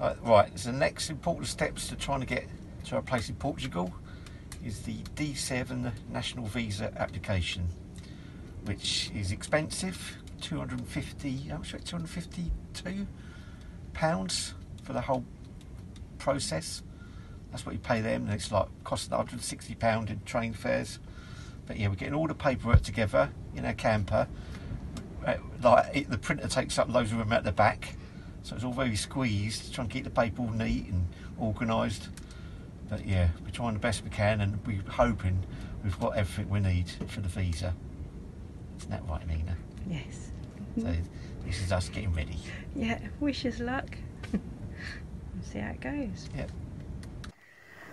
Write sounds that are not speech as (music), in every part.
Uh, right, so the next important steps to trying to get to our place in Portugal is the D7 national visa application, which is expensive, 250, how much, 252 pounds for the whole process. That's what you pay them, and it's like costing 160 pound in train fares. But yeah, we're getting all the paperwork together in our camper. Uh, like the printer takes up loads of room at the back, so it's all very squeezed. Trying to keep the paper all neat and organised. But yeah, we're trying the best we can, and we're hoping we've got everything we need for the visa. Isn't that right, Nina? Yes. So this is us getting ready. Yeah, wish us luck. see how it goes. Yeah.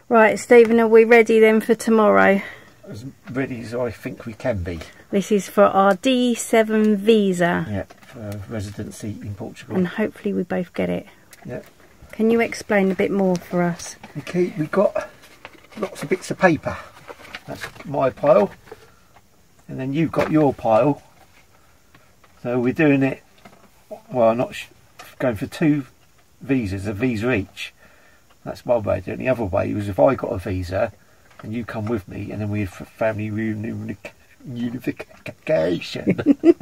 Right, Stephen, are we ready then for tomorrow? As ready as I think we can be. This is for our D7 visa, Yeah, for residency in Portugal. and hopefully we both get it. Yeah. Can you explain a bit more for us? Okay, we got lots of bits of paper. That's my pile, and then you've got your pile. So we're doing it. Well, not sh- going for two visas, a visa each. That's one way of doing it. The other way was if I got a visa and you come with me, and then we have family reuni- unification. (laughs)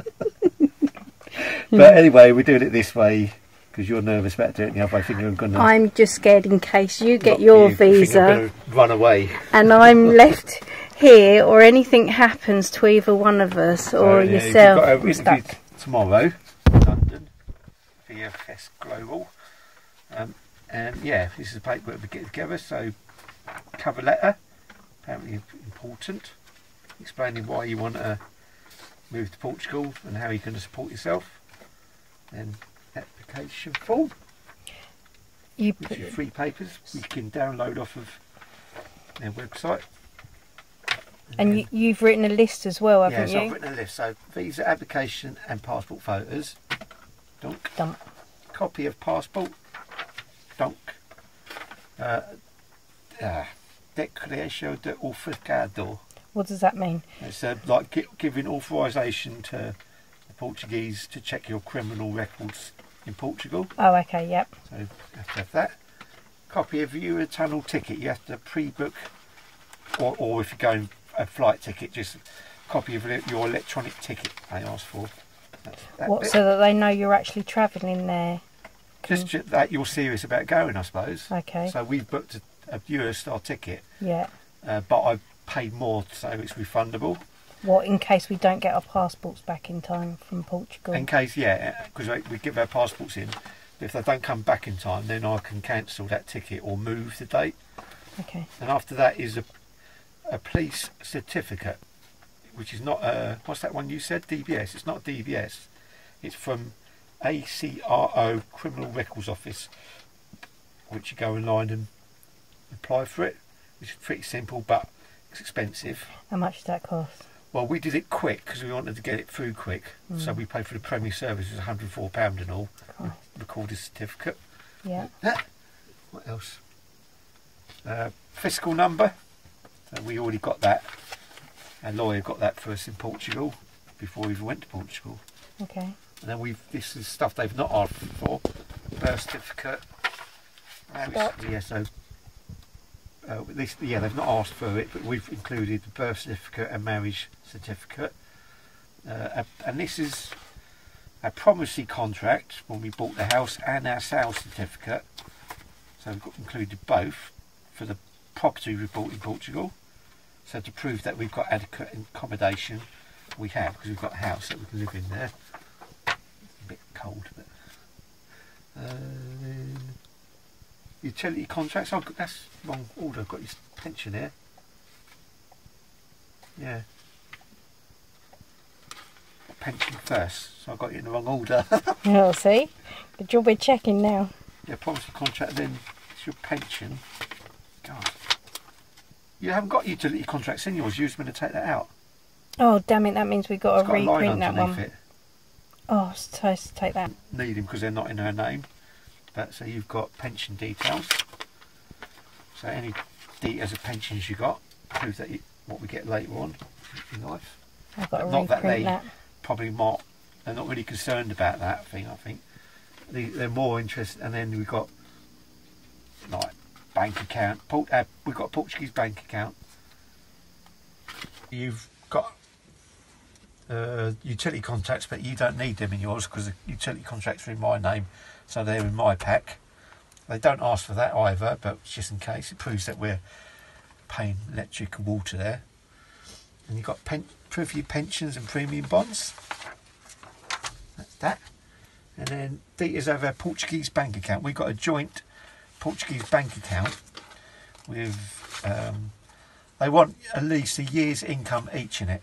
but anyway, we're doing it this way because you're nervous about doing it the other way. Thinking I'm gonna. I'm just scared in case you get your you, visa Run away. and I'm (laughs) left here or anything happens to either one of us or Uh, yeah, yourself. We've got I'm an interview stuck. tomorrow, in London, VFS Global. Um, and yeah, this is a paperwork we get together. So, cover letter, apparently important, explaining why you want to move to Portugal and how you're going to support yourself. Then, application form, You which put, are free papers you can download off of their website. and then- you, you've written a list as well, haven't you? Yes, I've written a list. So visa application and passport photos. Dunk. Dump. Copy of passport. Dunk. Uh, uh, Declaration de Officado. What does that mean? It's uh, like gi- giving authorisation to the Portuguese to check your criminal records in Portugal. Oh, okay, yep. So you have to have that. Copy of your tunnel ticket. You have to pre-book, or, or if you're going a flight ticket, just copy of your electronic ticket. They ask for. That's that What, bit. so that they know you're actually travelling there. just that you're serious about going, I suppose. Okay. So we've booked a, a Eurostar ticket, Yeah. uh, but I've paid more, so it's refundable. What, in case we don't get our passports back in time from Portugal? In case, yeah, because we, give our passports in. If they don't come back in time, then I can cancel that ticket or move the date. Okay. and after that is a a police certificate, which is not a what's that one you said DBS? It's not DBS. It's from ACRO Criminal Records Office, which you go online and apply for it. It's pretty simple, but it's expensive. How much does that cost? Well, we did it quick because we wanted to get it through quick, so we paid for the Premier service. It was 104 pound and all. Christ. Recorded certificate. Yeah. What else? Uh, fiscal number. So we already got that. Our lawyer got that for us in Portugal before we even went to Portugal. Okay. And then we've this is stuff they've not asked for. Birth certificate. Yeah, so uh, yeah they've not asked for it, but we've included the birth certificate and marriage certificate. Uh, and this is a promissory contract when we bought the house and our sales certificate. So we've got included both for the property we bought in Portugal. So to prove that we've got adequate accommodation, we have because we've got a house that we can live in there. It's A bit cold, but uh, utility contracts. Oh, that's wrong order. I've got your pension here. Yeah. Pension first, so I got you in the wrong order. (laughs) Well, see? Good job we're checking now. Yeah, promissory contract, then it's your pension. God. You haven't got utility contracts in yours, You just going to take that out. Oh, damn it, that means we've got It's to got reprint that one. it. Oh, supposed to take that. Need them because they're not in her name. But so you've got pension details. So any details of pensions you got, prove that you, what we get later on in life. I've got Not that they- that. Probably not, they're not really concerned about that thing, I think. They, they're more interested, and then we've got like bank account. Port, uh, we've got a Portuguese bank account. You've got uh, utility contracts, but you don't need them in yours because the utility contracts are in my name, so they're in my pack. They don't ask for that either, but just in case, it proves that we're paying electric and water there. And you've got pen- proof of your pensions and premium bonds. That's that. And then details of our Portuguese bank account. We've got a joint Portuguese bank account with, um, they want at least a year's income each in it,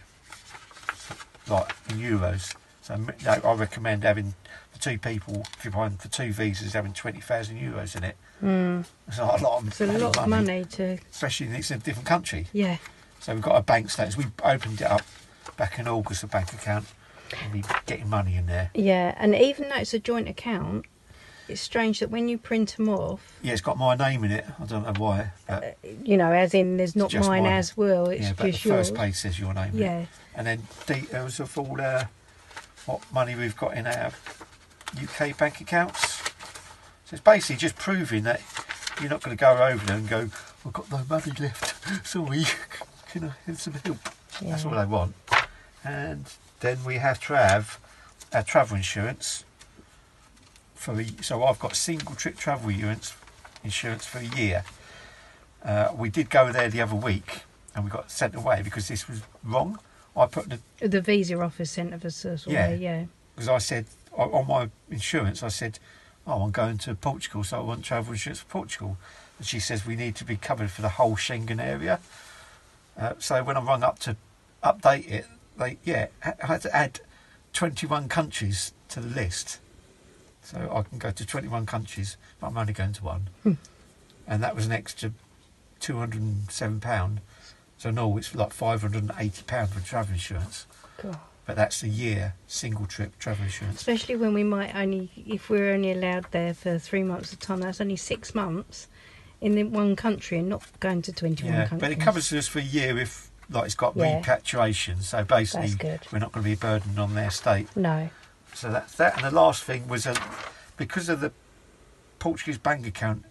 like in euros. So no, I recommend having for two people, if you're buying for two visas, having 20,000 euros in it. Mm. It's a lot of, It's a lot of money to. Especially if it's in a different country. Yeah. So we've got a bank status. We opened it up back in August, a bank account, and we're getting money in there. Yeah, and even though it's a joint account, it's strange that when you print them off, Yeah, it's got my name in it. I don't know why, but you know, as in there's not mine mine. as well, it's yeah, but the just yours. first page says your name. in it. Yeah, And then details of all uh, what money we've got in our UK bank accounts. So it's basically just proving that you're not going to go over there and go, I've got no money left. (laughs) Sorry, (laughs) can I have some help? That's Yeah. all they want. And then we have to have our travel insurance for a, so I've got single trip travel insurance insurance for a year. Uh, we did go there the other week and we got sent away because this was wrong. I put the the visa office sent us us Yeah. away. Yeah, because I said on my insurance I said, oh I'm going to Portugal so I want travel insurance for Portugal, and she says we need to be covered for the whole Schengen area. Uh, so when I rung up to update it, they yeah I had to add 21 countries to the list, so I can go to 21 countries, but I'm only going to one, Hmm. and that was an extra 207 pound. So no, it's like 580 pound for travel insurance, God. but that's a year single trip travel insurance. especially when we might only, if we're only allowed there for three months at a time, that's only six months in one country and not going to twenty-one Yeah, countries. but it covers us for a year if like it's got Yeah. repatriation. So basically, we're not going to be a burden on their state. No. So that's that. And the last thing was a, because of the Portuguese bank account,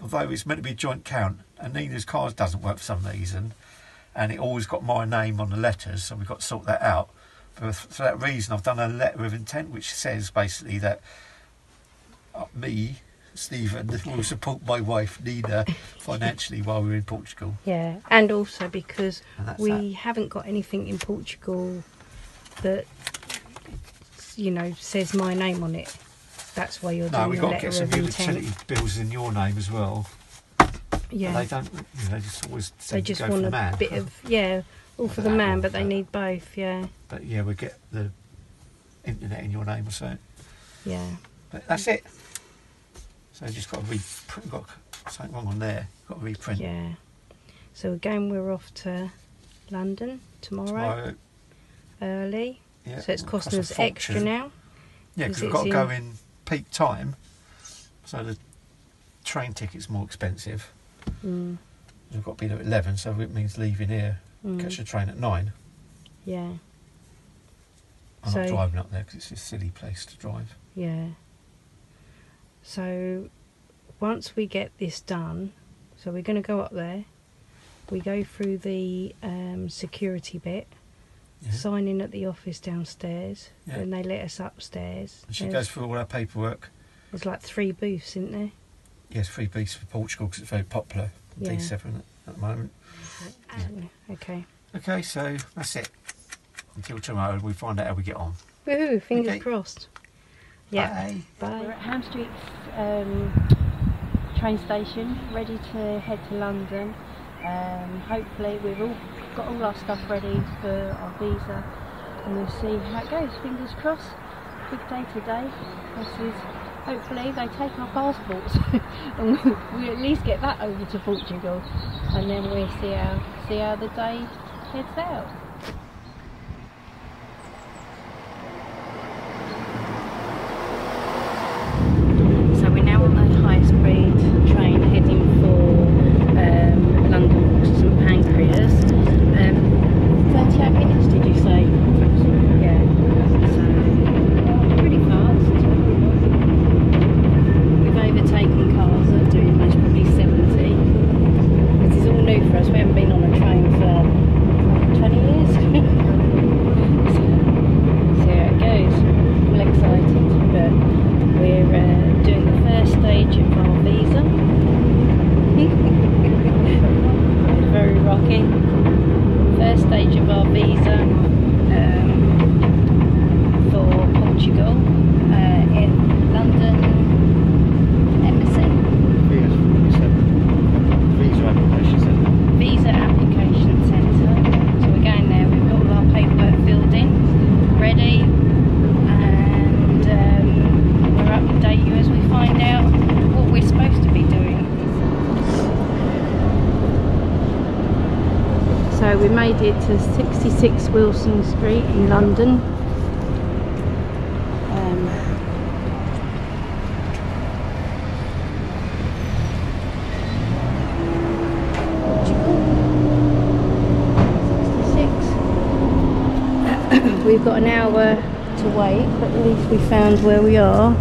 although it's meant to be a joint account, and Nina's card doesn't work for some reason, and it always got my name on the letters, so we've got to sort that out. But for that reason, I've done a letter of intent which says basically that uh, me, Stephen, will support my wife Nina (laughs) financially while we're in Portugal. Yeah, and also because And we that. haven't got anything in Portugal that you know says my name on it. That's why you're No, doing we've a got to get some of intent. utility bills in your name as well. Yeah, They don't. You know, they just always they just want a man. bit of yeah, all for the man, but they but- need both. Yeah, But yeah, we get the internet in your name or so. yeah, But that's it. So just got to reprint. Got something wrong on there. Got to reprint yeah. So again, we're off to London tomorrow, tomorrow. early. Yeah, so it's costing us extra now. Yeah, because we've got to go in- peak time. So the train ticket's more expensive. Mm, We've got to be there at eleven, so it means leaving here, mm, catch the train at nine. yeah, I'm not driving up there because it's a silly place to drive. yeah. So once we get this done, so we're going to go up there. We go through the um, security bit, Yeah. sign in at the office downstairs. Yeah. Then they let us upstairs. And she There's, goes through all our paperwork. there's like three booths, isn't there? Yes, three booths for Portugal because it's very popular. Yeah. D7 at the moment. Okay. Okay, so that's it. Until tomorrow, we find out how we get on. Woohoo! Fingers Okay. crossed. Yeah. Bye. Bye. We're at Ham Street um, train station, ready to head to London. Um, hopefully, we've all got all our stuff ready for our visa, and we'll see how it goes. Fingers crossed. Big day today. This is hopefully they take our passports, (laughs) and we, we at least get that over to Portugal, and then we see how see how the day heads out. first stage of our visa um, for Portugal. Made it to 66 Wilson Street in London. Um, (coughs) We've got an hour to wait, but at least we found where we are.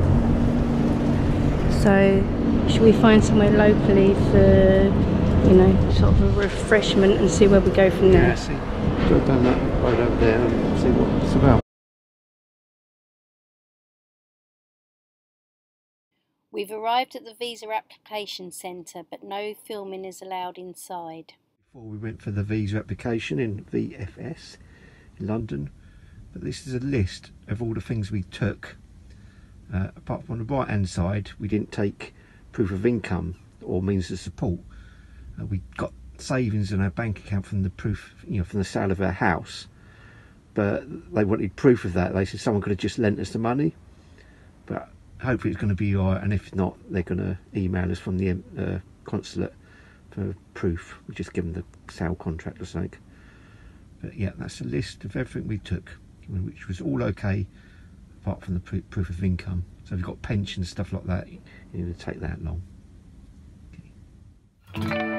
So, should we find somewhere locally for, you know, sort of a refreshment and see where we go from there? Yeah, see, go down that road over there and see what it's about. We've arrived at the visa application centre, but no filming is allowed inside. Before we went for the visa application in VFS in London, but this is a list of all the things we took. Uh, apart from the right hand side, we didn't take proof of income or means of support. Uh, we got savings in our bank account from the proof, you know, from the sale of our house. But they wanted proof of that. They said someone could have just lent us the money. But hopefully it's going to be all right. And if not, they're going to email us from the uh, consulate for proof. We just give them the sale contract or something. But yeah, that's a list of everything we took, which was all okay, apart from the pr- proof of income. So if you've got pensions, stuff like that, you need to take that long. Okay.